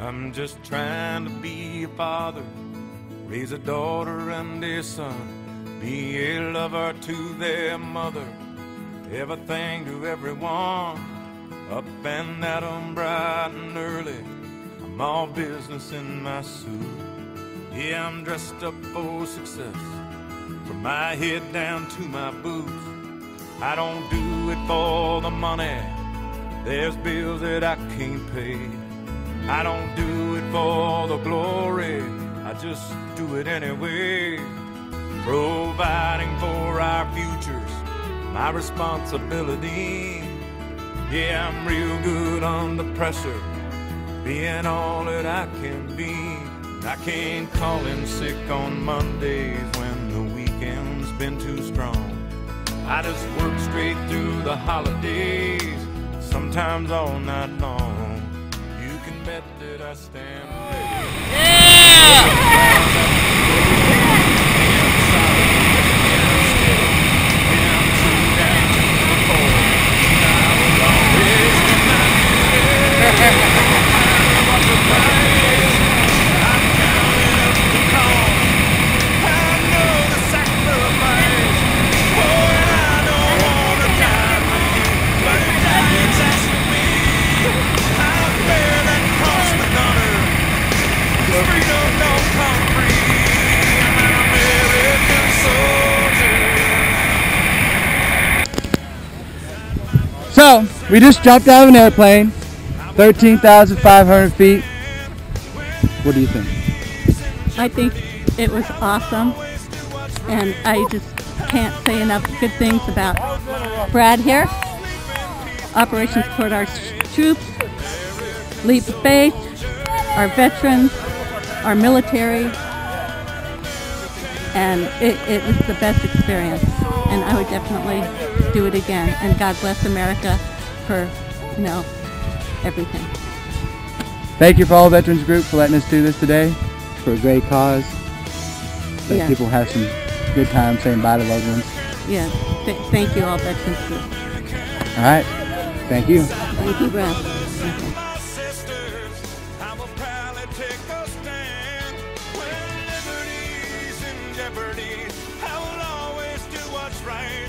I'm just trying to be a father, raise a daughter and a son, be a lover to their mother, everything to everyone. Up and at 'em bright and early, I'm all business in my suit. Yeah, I'm dressed up for success, from my head down to my boots. I don't do it for the money, there's bills that I can't pay. I don't do it for the glory, I just do it anyway. Providing for our futures, my responsibility. Yeah, I'm real good under pressure, being all that I can be. I can't call in sick on Mondays when the weekend's been too strong. I just work straight through the holidays, sometimes all night long. Bet that I stand ready. We just jumped out of an airplane, 13,500 feet. What do you think? I think it was awesome, and I just can't say enough good things about Brad here. Operation Support Our Troops, Leap of Faith, our veterans, our military, and it, it was the best experience. And I would definitely do it again. And God bless America for, you know, everything. Thank you for all Veterans Group for letting us do this today for a great cause. Let Yeah. people have some good time saying bye to loved ones. Yeah. Th- thank you, all veterans group. All right. Thank you. Thank you, Brad. Okay. my sisters, I will proudly take a stand. When liberty's in jeopardy, I will always do what's right.